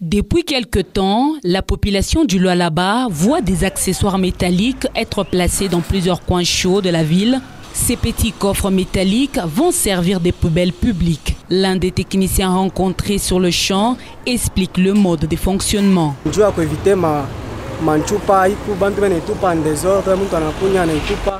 Depuis quelque temps, la population du Lualaba voit des accessoires métalliques être placés dans plusieurs coins chauds de la ville. Ces petits coffres métalliques vont servir des poubelles publiques. L'un des techniciens rencontrés sur le champ explique le mode de fonctionnement.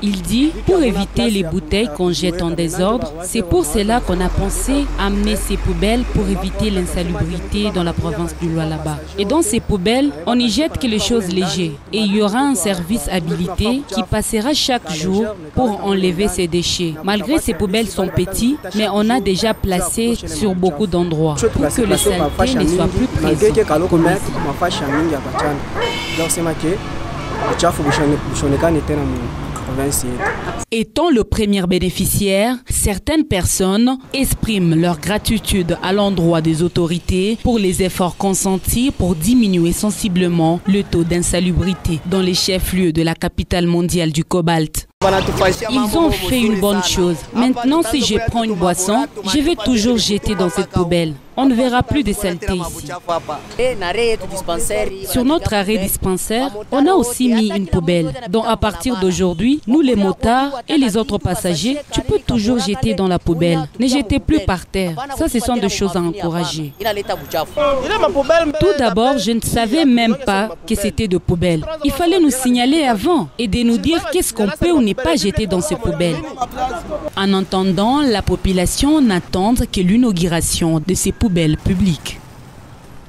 Il dit, pour éviter les bouteilles qu'on jette en désordre, c'est pour cela qu'on a pensé amener ces poubelles pour éviter l'insalubrité dans la province du Lualaba. Et dans ces poubelles, on y jette quelque chose léger. Et il y aura un service habilité qui passera chaque jour pour enlever ces déchets. Malgré ces poubelles sont petites, mais on a déjà placé sur beaucoup d'endroits pour que le saleté ne soit plus Étant le premier bénéficiaire, certaines personnes expriment leur gratitude à l'endroit des autorités pour les efforts consentis pour diminuer sensiblement le taux d'insalubrité dans les chefs-lieux de la capitale mondiale du cobalt. Ils ont fait une bonne chose. Maintenant, si je prends une boisson, je vais toujours jeter dans cette poubelle. On ne verra plus de saleté ici. Sur notre arrêt dispensaire, on a aussi mis une poubelle. Donc à partir d'aujourd'hui, nous les motards et les autres passagers, tu peux toujours jeter dans la poubelle. Ne jetez plus par terre. Ça, ce sont des choses à encourager. Tout d'abord, je ne savais même pas que c'était de poubelles. Il fallait nous signaler avant et de nous dire qu'est-ce qu'on peut ou n'est pas jeter dans ces poubelles. En entendant, la population n'attend que l'inauguration de ces poubelles publiques.